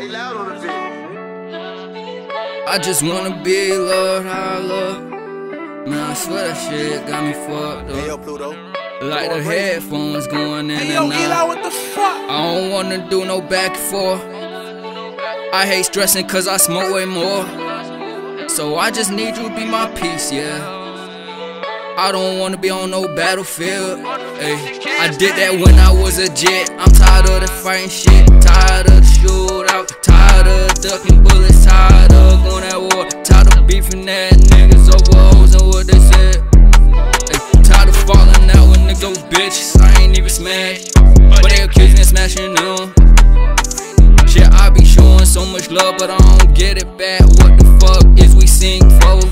Hey, loud on the beat. I just wanna be loved how I love. Man, I swear that shit got me fucked Hey, yo, up. Pluto. Like the headphones going in Hey, yo, and Eli, what the fuck? I don't wanna do no back and forth. I hate stressing cause I smoke way more. So I just need you to be my peace, yeah. I don't wanna be on no battlefield. Ay, I did that when I was a jet. I'm tired of the fighting shit. Tired of the shootout. Them. Shit, I be showing so much love, but I don't get it back. What the fuck is we sing for?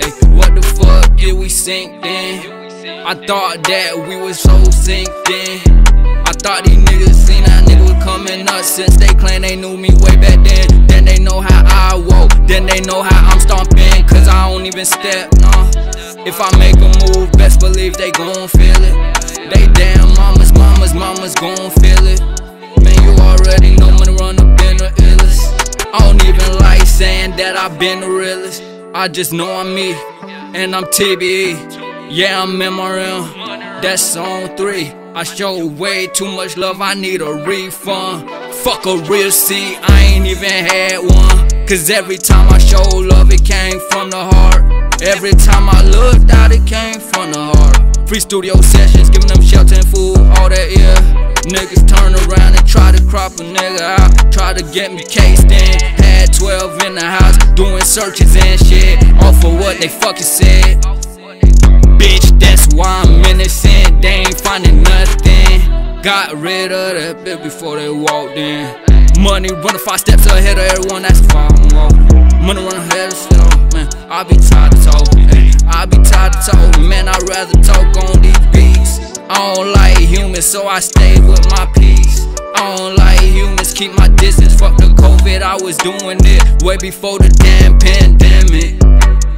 Ay, what the fuck did we sink in? I thought that we was so synced in. I thought these niggas seen that nigga was coming up since they claim they knew me way back then. Then they know how I walk, then they know how I'm stomping, cause I don't even step, nah. If I make a move, best believe they gon' feel it. They damn mamas, mamas, mamas that I've been the realest. I just know I'm me, and I'm TBE. Yeah, I'm MRM. That's on three. I show way too much love, I need a refund. Fuck a real seat, I ain't even had one. Cause every time I show love, it came from the heart. Every time I looked out, it came from the heart. Free studio sessions, giving them shelter and food, all that, yeah. Niggas turn around and try to crop a nigga out. Try to get me cased in. Had 12 in the house, doing searches and shit. All for what they fucking said. Bitch, that's why I'm innocent. They ain't finding nothing. Got rid of that bitch before they walked in. Money running five steps ahead of everyone, that's why I'm. Money running ahead of oh, man. I be tired of talking. I be tired of talking, man. I'd rather talk on these beats. I don't like humans, so I stay with my peace. Don't like humans, keep my distance. Fuck the COVID, I was doing it way before the damn pandemic.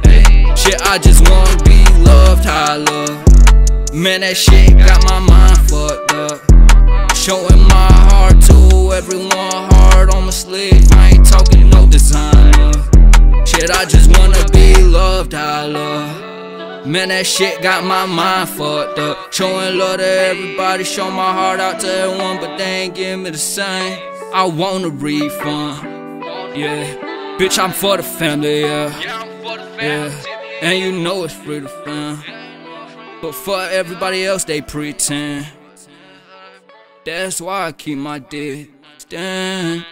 Ay, Shit, I just wanna be loved how I love. Man, that shit got my mind fucked up. Showing my heart to everyone Man, that shit got my mind fucked up. Showing love to everybody, show my heart out to everyone, but they ain't giving me the same. I want a refund. Yeah, bitch, I'm for the family, yeah. Yeah, and you know it's free to fam. But for everybody else, they pretend. That's why I keep my dick stand.